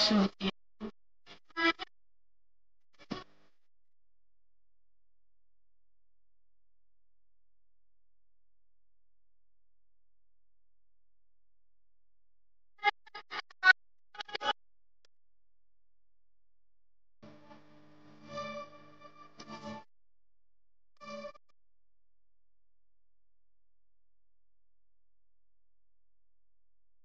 世界